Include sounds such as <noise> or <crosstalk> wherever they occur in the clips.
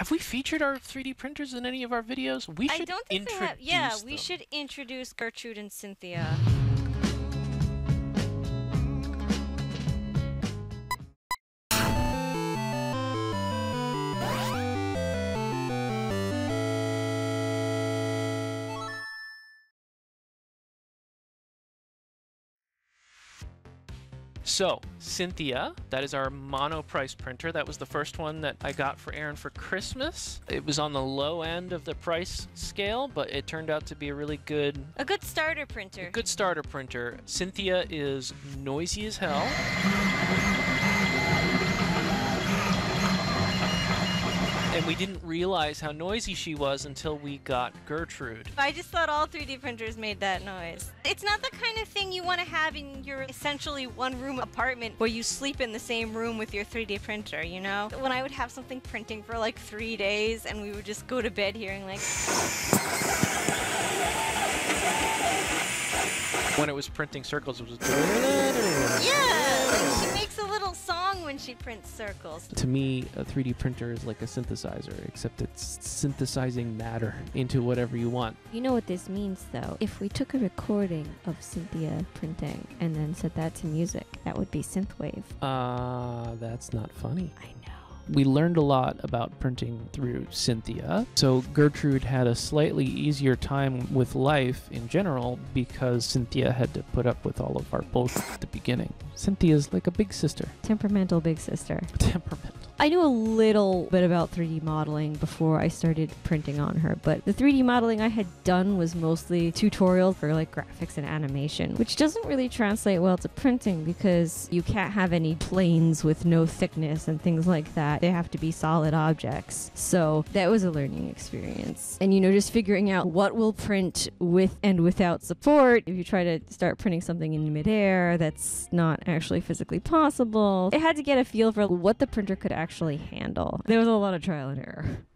Have we featured our 3D printers in any of our videos? We I should don't think we introduce have. Yeah, we them. should introduce Gertrude and Synthia. So, Synthia, that is our Monoprice printer. That was the first one that I got for Erin for Christmas. It was on the low end of the price scale, but it turned out to be a really good A good starter printer. good starter printer. Synthia is noisy as hell. And we didn't realize how noisy she was until we got Gertrude. I just thought all 3D printers made that noise. It's not the kind of thing you want to have in your essentially one room apartment where you sleep in the same room with your 3D printer, you know? When I would have something printing for like three days and we would just go to bed hearing like, When it was printing circles, it was. yeah, like she makes she prints circles. To me, a 3D printer is like a synthesizer, except it's synthesizing matter into whatever you want. You know what this means, though? If we took a recording of Synthia printing and then set that to music, that would be synthwave. Uh, that's not funny. I know. We learned a lot about printing through Synthia. So Gertrude had a slightly easier time with life in general because Synthia had to put up with all of our bullshit at the beginning. Synthia's like a big sister. Temperamental big sister. <laughs> Temperamental. I knew a little bit about 3D modeling before I started printing on her, but the 3D modeling I had done was mostly tutorial for like graphics and animation, which doesn't really translate well to printing because you can't have any planes with no thickness and things like that. They have to be solid objects. So that was a learning experience. And you know, just figuring out what will print with and without support. If you try to start printing something in midair that's not actually physically possible, it had to get a feel for what the printer could actually handle. There was a lot of trial and error.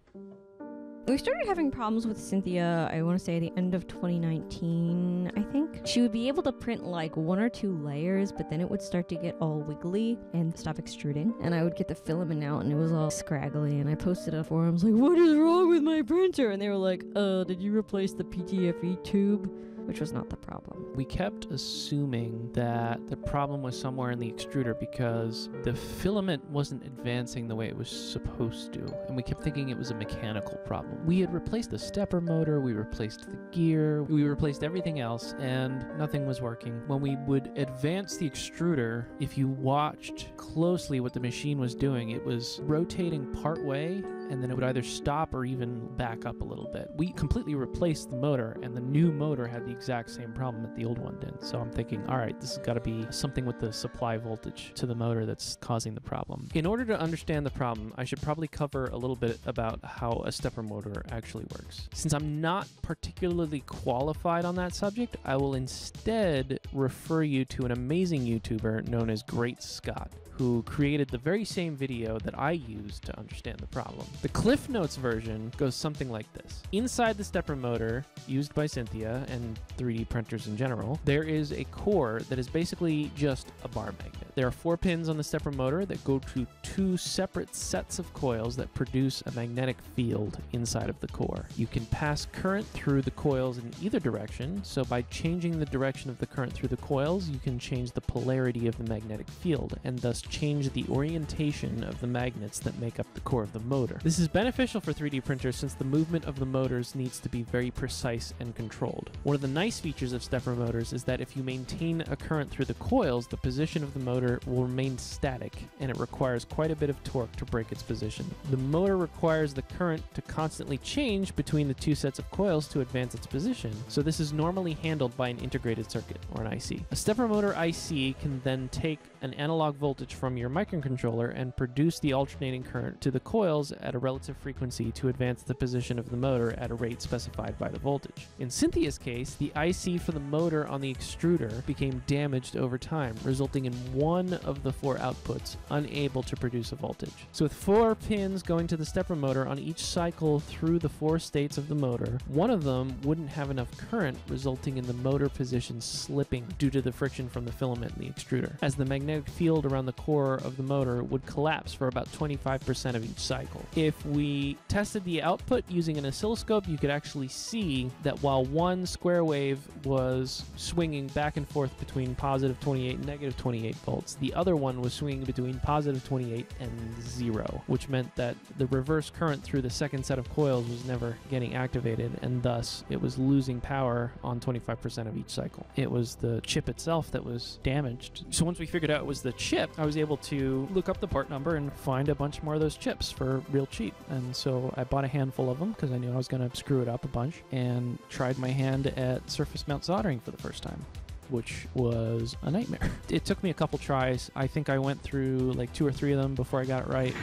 We started having problems with Synthia, I want to say the end of 2019, I think. She would be able to print like one or two layers, but then it would start to get all wiggly and stop extruding. And I would get the filament out and it was all scraggly. And I posted on forums like, what is wrong with my printer? And they were like, uh, did you replace the PTFE tube? Which was not the problem. We kept assuming that the problem was somewhere in the extruder because the filament wasn't advancing the way it was supposed to, and we kept thinking it was a mechanical problem. We had replaced the stepper motor, we replaced the gear, we replaced everything else, and nothing was working. When we would advance the extruder, if you watched closely what the machine was doing, it was rotating part way and then it would either stop or even back up a little bit. We completely replaced the motor, and the new motor had the exact same problem that the old one did. So I'm thinking, all right, this has got to be something with the supply voltage to the motor that's causing the problem. In order to understand the problem, I should probably cover a little bit about how a stepper motor actually works. Since I'm not particularly qualified on that subject, I will instead refer you to an amazing YouTuber known as GreatScott who created the very same video that I used to understand the problem. The Cliff Notes version goes something like this. Inside the stepper motor, used by Synthia and 3D printers in general, there is a core that is basically just a bar magnet. There are four pins on the stepper motor that go to two separate sets of coils that produce a magnetic field inside of the core. You can pass current through the coils in either direction, so by changing the direction of the current through the coils, you can change the polarity of the magnetic field and thus change the orientation of the magnets that make up the core of the motor. This is beneficial for 3D printers since the movement of the motors needs to be very precise and controlled. One of the nice features of stepper motors is that if you maintain a current through the coils, the position of the motor will remain static and it requires quite a bit of torque to break its position. The motor requires the current to constantly change between the two sets of coils to advance its position, so this is normally handled by an integrated circuit or an IC. A stepper motor IC can then take an analog voltage from your microcontroller and produce the alternating current to the coils at a relative frequency to advance the position of the motor at a rate specified by the voltage. In Synthia's case, the IC for the motor on the extruder became damaged over time, resulting in one of the four outputs unable to produce a voltage. So with four pins going to the stepper motor on each cycle through the four states of the motor, one of them wouldn't have enough current, resulting in the motor position slipping due to the friction from the filament in the extruder. As the magnetic field around the core of the motor would collapse for about 25% of each cycle. If we tested the output using an oscilloscope, you could actually see that while one square wave was swinging back and forth between positive 28 and negative 28 volts, the other one was swinging between positive 28 and zero, which meant that the reverse current through the second set of coils was never getting activated, and thus it was losing power on 25% of each cycle. It was the chip itself that was damaged. So once we figured out it was the chip, I was able to look up the part number and find a bunch more of those chips for real cheap. And so I bought a handful of them because I knew I was going to screw it up a bunch and tried my hand at surface mount soldering for the first time which was a nightmare. <laughs> It took me a couple tries. I think I went through like two or three of them before I got it right.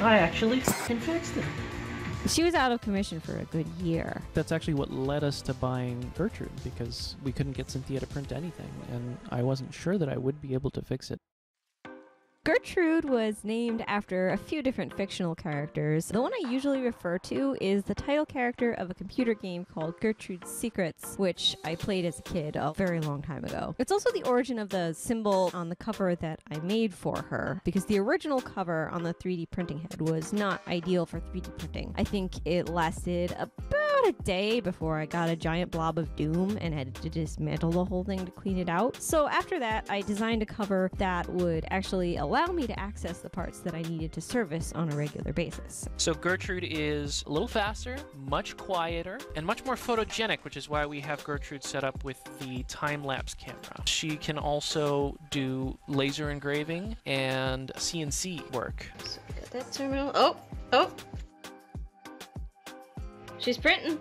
I actually f***ing fixed it. She was out of commission for a good year. That's actually what led us to buying Gertrude because we couldn't get Synthia to print anything, and I wasn't sure that I would be able to fix it. Gertrude was named after a few different fictional characters. The one I usually refer to is the title character of a computer game called Gertrude's Secrets, which I played as a kid a very long time ago. It's also the origin of the symbol on the cover that I made for her, because the original cover on the 3D printing head was not ideal for 3D printing. I think it lasted about a day before I got a giant blob of doom and had to dismantle the whole thing to clean it out. So after that, I designed a cover that would actually allow me to access the parts that I needed to service on a regular basis. So Gertrude is a little faster, much quieter, and much more photogenic, which is why we have Gertrude set up with the time lapse camera. She can also do laser engraving and CNC work. So we got that terminal. Oh, oh. She's printing.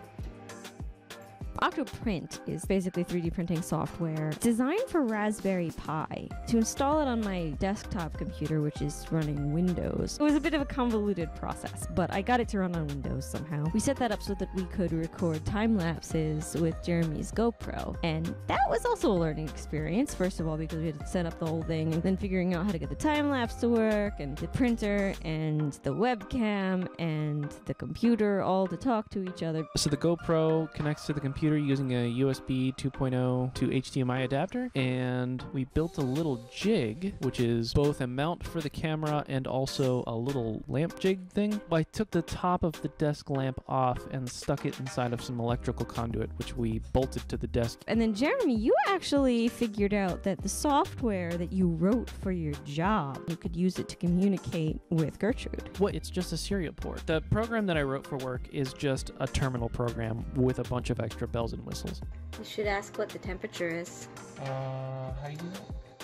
Octoprint is basically 3D printing software designed for Raspberry Pi. To install it on my desktop computer, which is running Windows, it was a bit of a convoluted process, but I got it to run on Windows somehow. We set that up so that we could record time lapses with Jeremy's GoPro, and that was also a learning experience. First of all, because we had to set up the whole thing, and then figuring out how to get the time lapse to work, and the printer, and the webcam, and the computer all to talk to each other. So the GoPro connects to the computer using a USB 2.0 to HDMI adapter, and we built a little jig, which is both a mount for the camera and also a little lamp jig thing. I took the top of the desk lamp off and stuck it inside of some electrical conduit, which we bolted to the desk. And then, Jeremy, you actually figured out that the software that you wrote for your job, you could use it to communicate with Gertrude. What? It's just a serial port. The program that I wrote for work is just a terminal program with a bunch of extra bells and whistles. You should ask what the temperature is. Uh, how do you do that?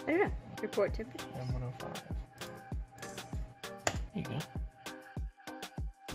I don't know. Report temperature. M105. There you go.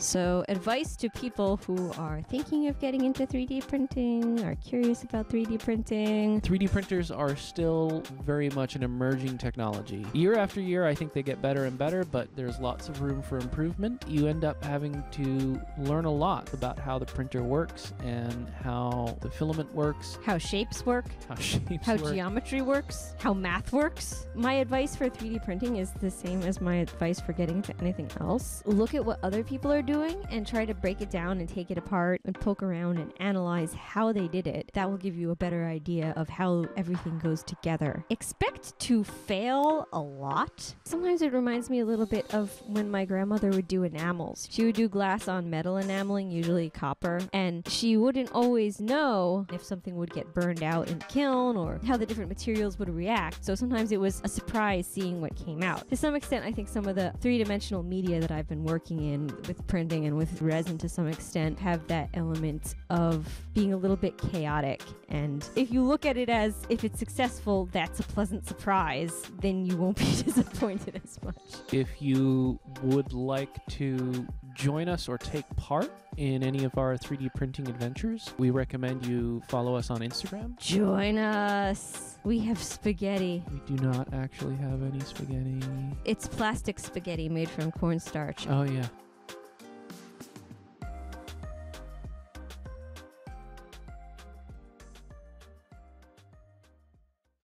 So, advice to people who are thinking of getting into 3D printing, are curious about 3D printing. 3D printers are still very much an emerging technology. Year after year, I think they get better and better, but there's lots of room for improvement. You end up having to learn a lot about how the printer works and how the filament works, How shapes work, how <laughs> shapes how work. geometry works, how math works. My advice for 3D printing is the same as my advice for getting into anything else. Look at what other people are doing and try to break it down and take it apart and poke around and analyze how they did it. That will give you a better idea of how everything goes together. Expect to fail a lot. Sometimes it reminds me a little bit of when my grandmother would do enamels. She would do glass on metal enameling, usually copper, and she wouldn't always know if something would get burned out in the kiln or how the different materials would react. So sometimes it was a surprise seeing what came out. To some extent, I think some of the three dimensional media that I've been working in with and with resin to some extent have that element of being a little bit chaotic. And if you look at it as if it's successful, that's a pleasant surprise, then you won't be <laughs> disappointed as much. If you would like to join us or take part in any of our 3D printing adventures, we recommend you follow us on Instagram. Join us. We have spaghetti. We do not actually have any spaghetti. It's plastic spaghetti made from cornstarch. Oh, yeah.